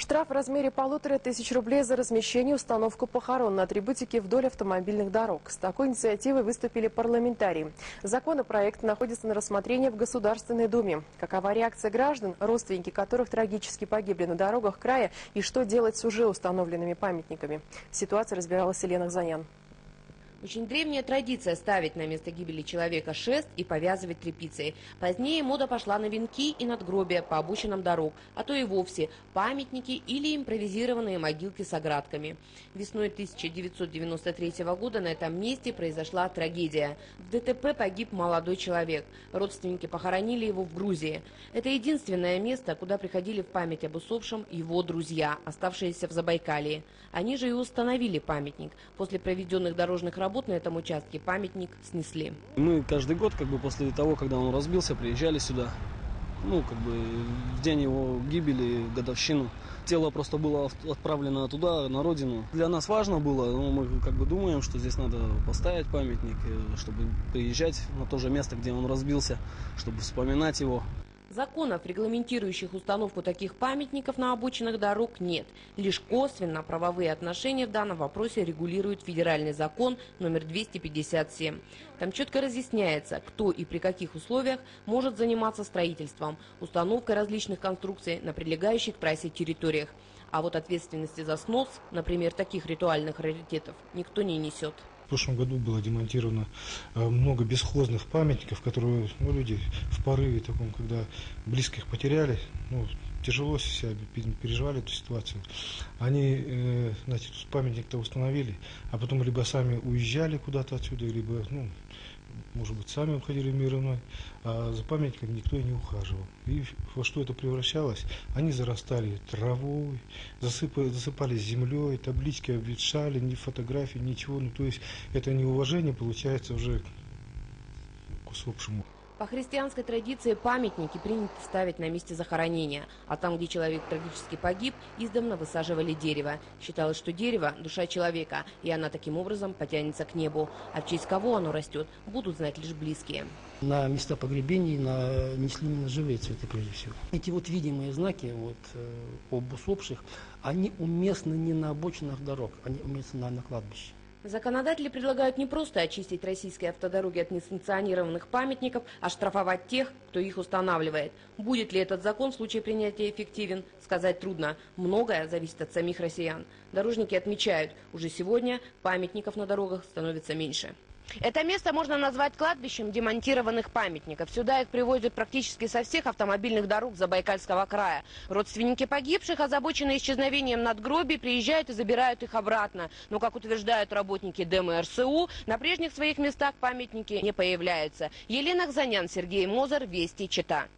Штраф в размере полутора тысяч рублей за размещение и установку похорон на атрибутике вдоль автомобильных дорог. С такой инициативой выступили парламентарии. Законопроект находится на рассмотрении в Государственной Думе. Какова реакция граждан, родственники которых трагически погибли на дорогах края, и что делать с уже установленными памятниками? Ситуация разбиралась Елена Занян. Очень древняя традиция ставить на место гибели человека шест и повязывать тряпицей. Позднее мода пошла на венки и надгробия по обочинам дорог, а то и вовсе памятники или импровизированные могилки с оградками. Весной 1993 года на этом месте произошла трагедия. В ДТП погиб молодой человек. Родственники похоронили его в Грузии. Это единственное место, куда приходили в память об усопшем его друзья, оставшиеся в Забайкалии. Они же и установили памятник. После проведенных дорожных работ работ на этом участке памятник снесли. Мы каждый год, как бы после того, когда он разбился, приезжали сюда. Ну, как бы в день его гибели, годовщину. Тело просто было отправлено туда, на родину. Для нас важно было, но мы как бы думаем, что здесь надо поставить памятник, э, чтобы приезжать на то же место, где он разбился, чтобы вспоминать его. Законов, регламентирующих установку таких памятников на обочинах дорог, нет. Лишь косвенно правовые отношения в данном вопросе регулирует федеральный закон номер 257. Там четко разъясняется, кто и при каких условиях может заниматься строительством, установкой различных конструкций на прилегающих к трассе территориях. А вот ответственности за снос, например, таких ритуальных раритетов, никто не несет. Прошлом году было демонтировано э, много бесхозных памятников, которые ну, люди в порыве таком, когда близких потеряли, ну, тяжело себя переживали эту ситуацию. Они, э, значит, памятник-то установили, а потом либо сами уезжали куда-то отсюда, либо, ну, может быть, сами уходили в мир иной, а за памятником никто и не ухаживал. И во что это превращалось? Они зарастали травой, засыпали, засыпались землей, таблички обветшали, ни фотографий, ничего. Ну, то есть это неуважение получается уже к усопшему. По христианской традиции памятники принято ставить на месте захоронения, а там, где человек трагически погиб, издавна высаживали дерево. Считалось, что дерево – душа человека, и она таким образом потянется к небу. А в честь кого оно растет, будут знать лишь близкие. На места погребений на, несли именно живые цветы прежде всего. Эти вот видимые знаки вот, э, об усопших, они уместны не на обочинах дорог, они уместны на, на кладбище. Законодатели предлагают не просто очистить российские автодороги от несанкционированных памятников, а штрафовать тех, кто их устанавливает. Будет ли этот закон в случае принятия эффективен, сказать трудно. Многое зависит от самих россиян. Дорожники отмечают, уже сегодня памятников на дорогах становится меньше. Это место можно назвать кладбищем демонтированных памятников. Сюда их привозят практически со всех автомобильных дорог Забайкальского края. Родственники погибших, озабоченные исчезновением надгробий, приезжают и забирают их обратно. Но, как утверждают работники ДМРСУ, на прежних своих местах памятники не появляются. Елена Хзанян, Сергей Мозер, Вести, Чита.